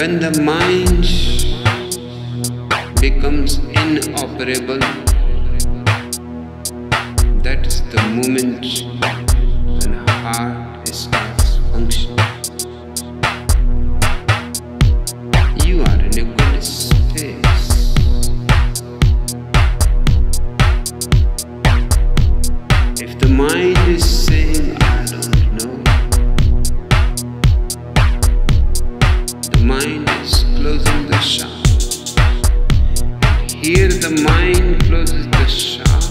when the mind becomes inoperable, that is the moment when heart here the mind closes the shop.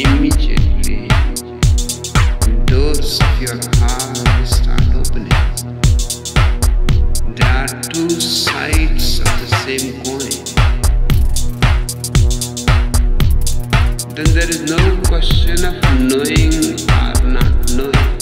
Immediately, doors of your heart start opening. There are two sides of the same coin. then there is no question of knowing or not knowing.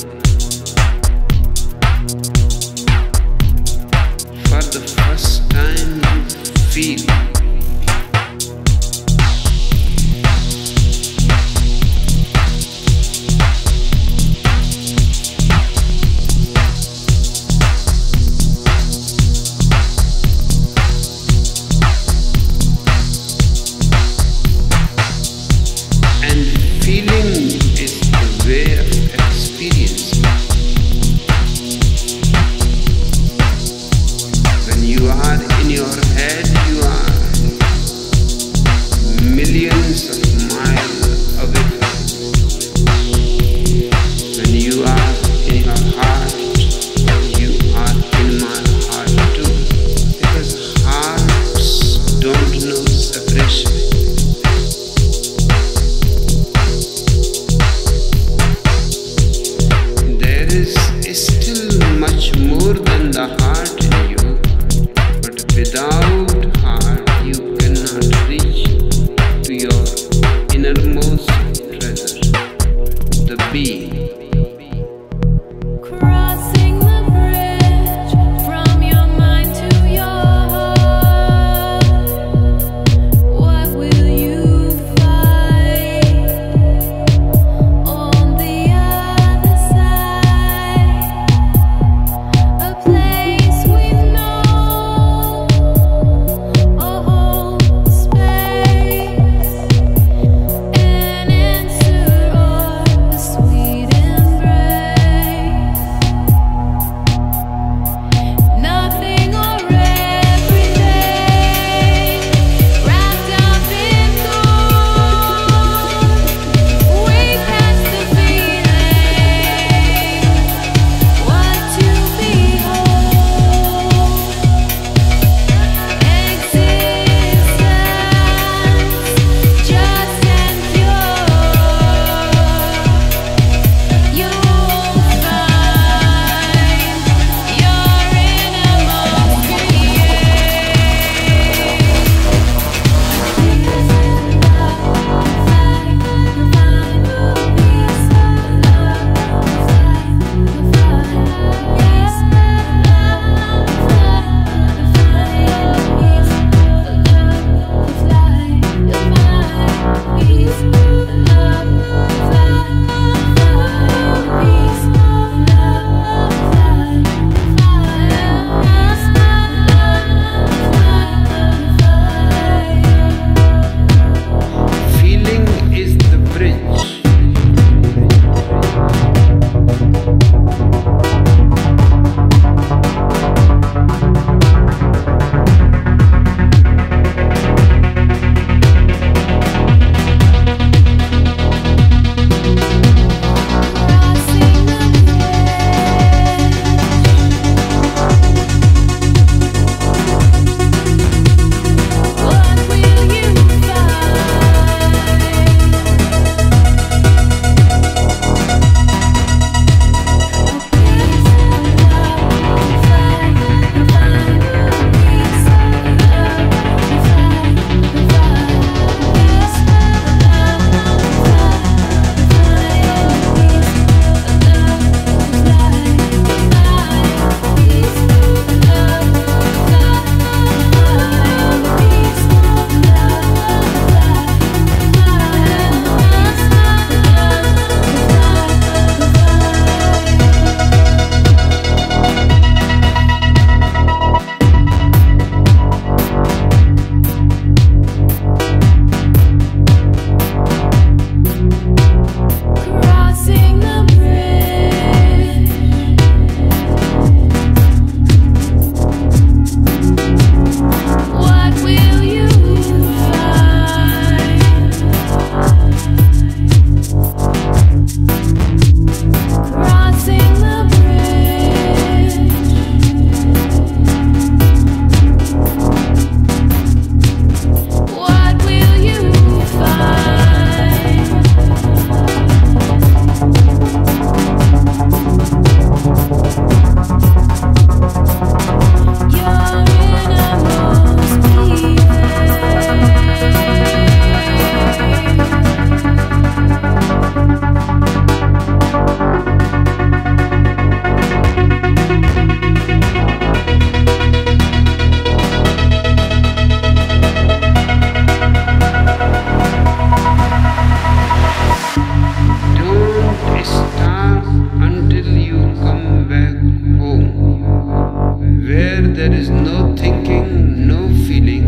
thinking, no feeling,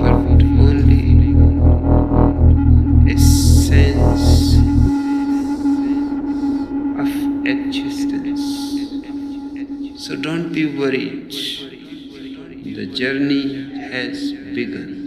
but only essence of existence. So don't be worried, the journey has begun.